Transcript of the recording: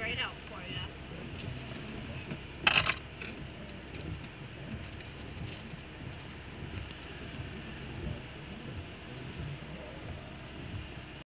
right now.